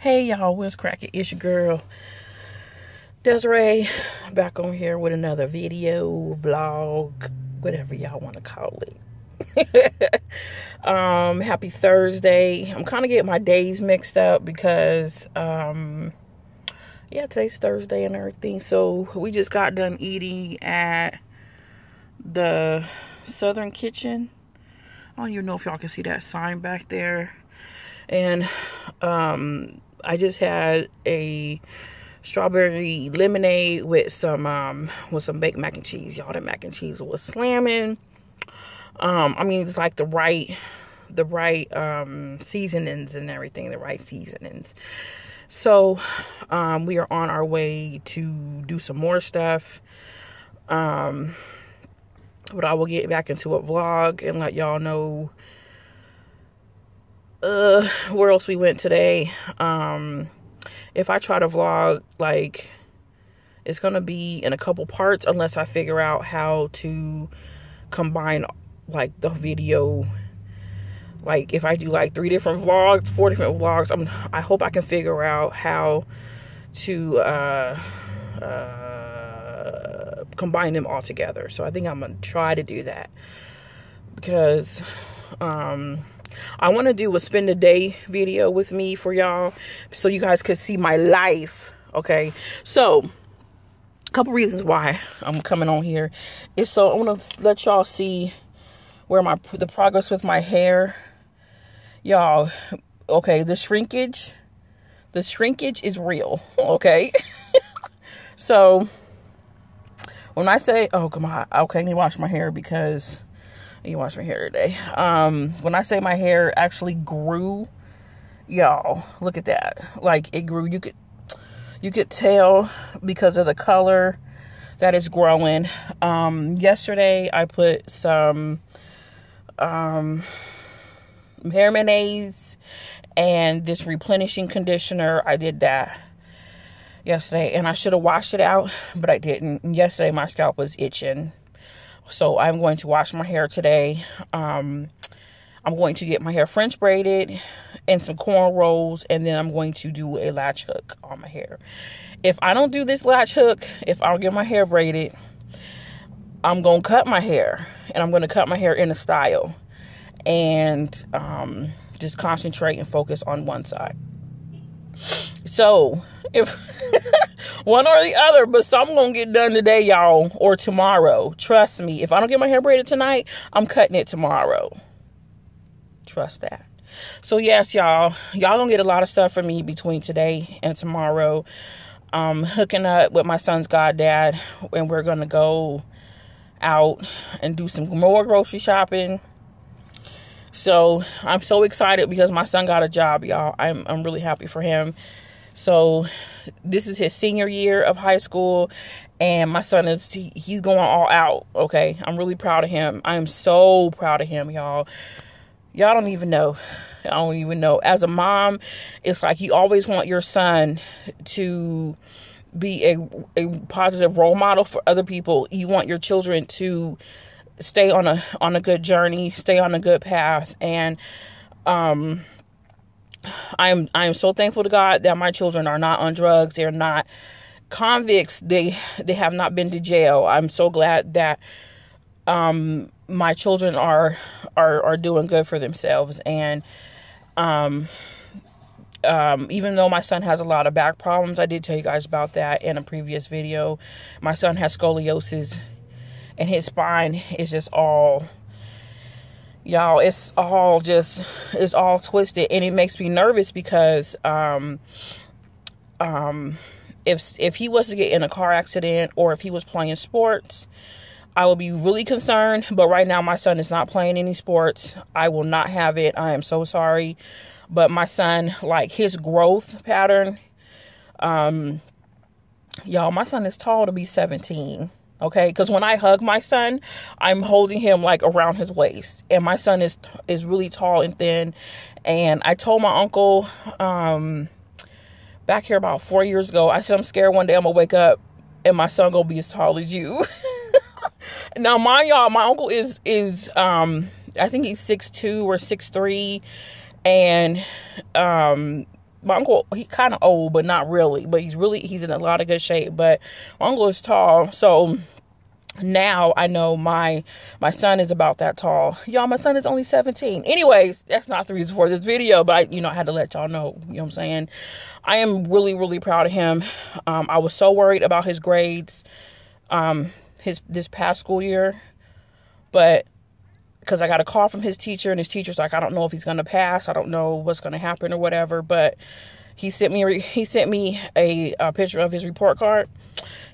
Hey y'all, what's cracking? It's your girl Desiree back on here with another video, vlog, whatever y'all want to call it. um, happy Thursday. I'm kind of getting my days mixed up because um yeah, today's Thursday and everything. So we just got done eating at the Southern Kitchen. I don't even know if y'all can see that sign back there. And um I just had a strawberry lemonade with some um with some baked mac and cheese. Y'all, the mac and cheese was slamming. Um, I mean it's like the right the right um seasonings and everything, the right seasonings. So um we are on our way to do some more stuff. Um but I will get back into a vlog and let y'all know uh where else we went today? Um if i try to vlog like it's gonna be in a couple parts unless i figure out how to combine like the video. Like if i do like three different vlogs four different vlogs i'm i hope i can figure out how to uh uh combine them all together. So i think i'm gonna try to do that because um I want to do a spend a day video with me for y'all so you guys could see my life. Okay. So, a couple reasons why I'm coming on here is so I want to let y'all see where my the progress with my hair. Y'all, okay, the shrinkage the shrinkage is real, okay? so, when I say, oh, come on, okay, let me wash my hair because you wash my hair today. Um, when I say my hair actually grew, y'all, look at that. Like it grew. You could you could tell because of the color that is growing. Um, yesterday I put some um hair mayonnaise and this replenishing conditioner. I did that yesterday and I should have washed it out, but I didn't. yesterday my scalp was itching so I'm going to wash my hair today. Um, I'm going to get my hair French braided and some cornrows, and then I'm going to do a latch hook on my hair. If I don't do this latch hook, if I don't get my hair braided, I'm going to cut my hair, and I'm going to cut my hair in a style, and um, just concentrate and focus on one side. So if one or the other, but some gonna get done today, y'all, or tomorrow. Trust me. If I don't get my hair braided tonight, I'm cutting it tomorrow. Trust that. So yes, y'all, y'all gonna get a lot of stuff from me between today and tomorrow. Um, hooking up with my son's goddad, and we're gonna go out and do some more grocery shopping. So I'm so excited because my son got a job, y'all. I'm I'm really happy for him. So this is his senior year of high school and my son is he, he's going all out, okay? I'm really proud of him. I am so proud of him, y'all. Y'all don't even know. I don't even know. As a mom, it's like you always want your son to be a, a positive role model for other people. You want your children to stay on a on a good journey, stay on a good path and um I'm I'm so thankful to God that my children are not on drugs. They're not convicts. They they have not been to jail. I'm so glad that um my children are are are doing good for themselves and um um, even though my son has a lot of back problems, I did tell you guys about that in a previous video. My son has scoliosis and his spine is just all y'all it's all just it's all twisted and it makes me nervous because um um if if he was to get in a car accident or if he was playing sports I will be really concerned but right now my son is not playing any sports. I will not have it. I am so sorry. But my son like his growth pattern um y'all my son is tall to be 17 okay? Because when i hug my son i'm holding him like around his waist. And my son is is really tall and thin. And i told my uncle um back here about four years ago i said i'm scared one day i'm gonna wake up and my son gonna be as tall as you. Now mind y'all my uncle is is um i think he's six two or six three. And um my uncle he kind of old but not really but he's really he's in a lot of good shape but my uncle is tall so now I know my my son is about that tall. Y'all, my son is only 17. Anyways, that's not the reason for this video, but I, you know, I had to let y'all know, you know what I'm saying? I am really, really proud of him. Um, I was so worried about his grades um, his this past school year, but because I got a call from his teacher and his teacher's like, I don't know if he's gonna pass. I don't know what's gonna happen or whatever, but he sent me he sent me a, a picture of his report card.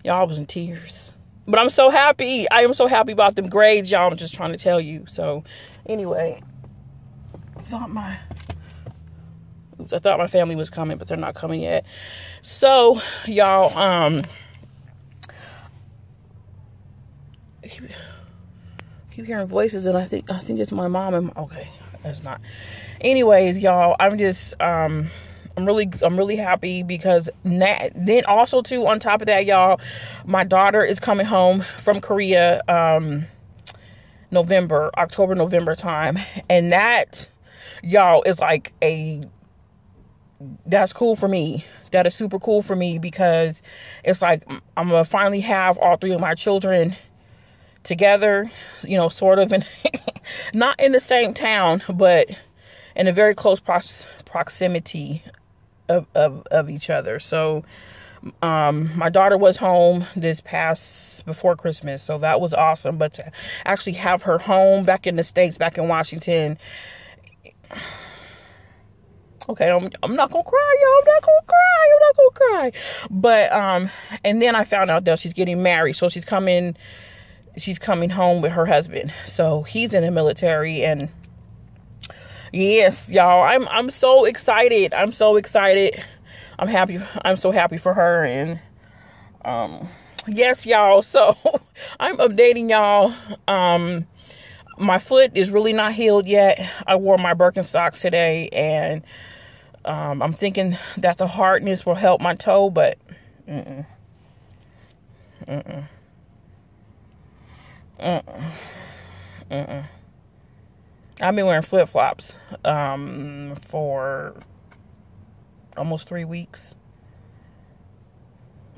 Y'all I was in tears but I'm so happy. I am so happy about them grades, y'all. I'm just trying to tell you. So, anyway, I thought my oops, I thought my family was coming, but they're not coming yet. So, y'all, um, keep, keep hearing voices, and I think I think it's my mom. And okay, that's not. Anyways, y'all, I'm just um I'm really I'm really happy because na- then also too on top of that y'all my daughter is coming home from Korea um November October November time and that y'all is like a that's cool for me that is super cool for me because it's like I'm gonna finally have all three of my children together you know sort of in not in the same town but in a very close prox- proximity of, of, of each other. So um, my daughter was home this past before Christmas, so that was awesome. But to actually have her home back in the States, back in Washington. Okay, I'm, I'm not gonna cry, y'all. I'm not gonna cry. I'm not gonna cry. But um, and then I found out that she's getting married, so she's coming. She's coming home with her husband. So he's in the military, and yes, y'all, I'm I'm so excited. I'm so excited. I'm happy. I'm so happy for her and um yes, y'all. So I'm updating y'all. Um my foot is really not healed yet. I wore my Birkenstocks today and um, I'm thinking that the hardness will help my toe, but mm-mm. Mm-mm. Mm-mm. Mm-mm. I've been wearing flip flops um, for almost three weeks.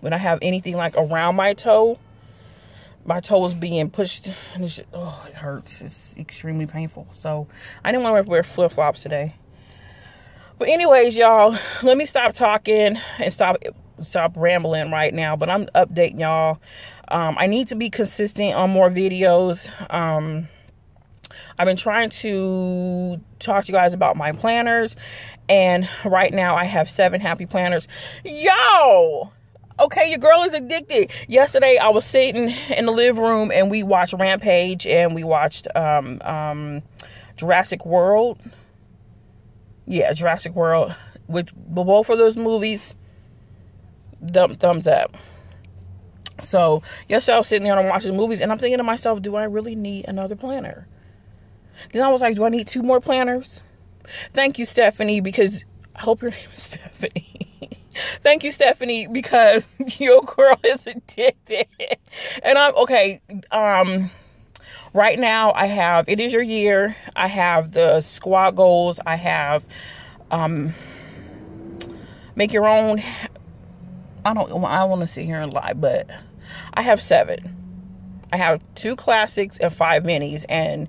When I have anything like around my toe, my toe is being pushed and it's just, oh, it hurts. It's extremely painful. So I didn't want to wear flip flops today. But anyways, y'all, let me stop talking and stop stop rambling right now. But I'm updating y'all. Um, I need to be consistent on more videos. Um, I've been trying to talk to you guys about my planners, and right now I have seven happy planners. Yo! Okay, your girl is addicted. Yesterday I was sitting in the living room and we watched Rampage and we watched um, um, Jurassic World. Yeah, Jurassic World. With both of those movies, thumb, thumbs up. So yesterday I was sitting there and I'm watching movies and I'm thinking to myself, do I really need another planner? Then I was like, do I need two more planners? Thank you, Stephanie, because I hope your name is Stephanie. Thank you, Stephanie, because your girl is addicted. And I'm okay. Um, right now I have it is your year. I have the squad goals. I have um make your own. I don't. I want to sit here and lie, but I have seven. I have two classics and five minis, and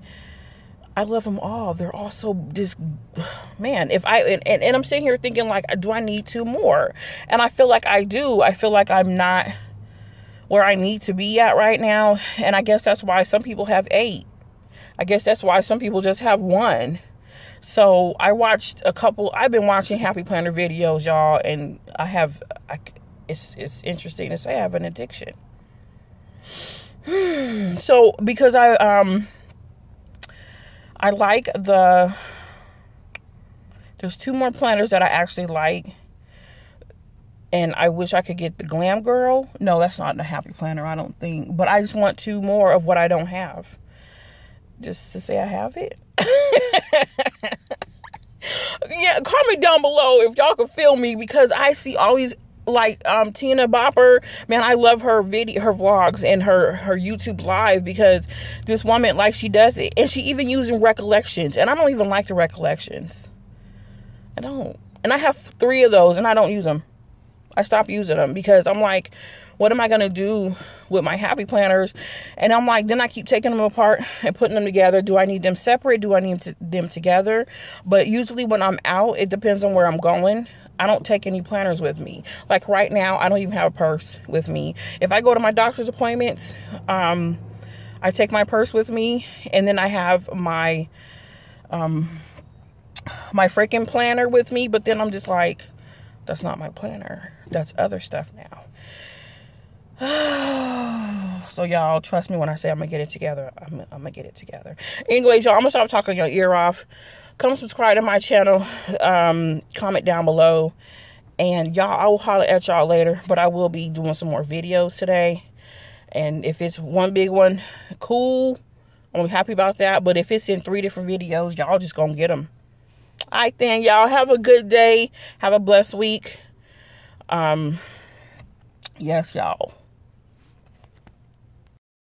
I love them all. They're all so just man. If I and, and, and I'm sitting here thinking like, do I need two more? And I feel like I do. I feel like I'm not where I need to be at right now. And I guess that's why some people have eight. I guess that's why some people just have one. So I watched a couple. I've been watching Happy Planner videos, y'all, and I have. I, it's it's interesting to say I have an addiction. so because I um I like the there's two more planners that I actually like. And I wish I could get the Glam Girl. No, that's not the Happy Planner, I don't think. But I just want two more of what I don't have. Just to say I have it. yeah, comment down below if y'all can feel me because I see all these like um Tina Bopper, man, I love her video her vlogs and her her YouTube live because this woman like she does it and she even using recollections and I don't even like the recollections. I don't. And I have three of those and I don't use them. I stopped using them because I'm like, what am I going to do with my happy planners? And I'm like, then I keep taking them apart and putting them together. Do I need them separate? Do I need to, them together? But usually when I'm out, it depends on where I'm going. I don't take any planners with me. Like right now, I don't even have a purse with me. If I go to my doctor's appointments, um, I take my purse with me, and then I have my um, my freaking planner with me. But then I'm just like, that's not my planner. That's other stuff now. so y'all trust me when I say I'm gonna get it together. I'm, I'm, gonna get it together. Anyways, y'all, I'm gonna stop talking your ear off. Come subscribe to my channel. Um, comment down below. And y'all, I will holler at y'all later. But I will be doing some more videos today. And if it's one big one, cool. I'm happy about that. But if it's in three different videos, y'all just gonna get them. All right, then, y'all. Have a good day. Have a blessed week. Um, yes, y'all.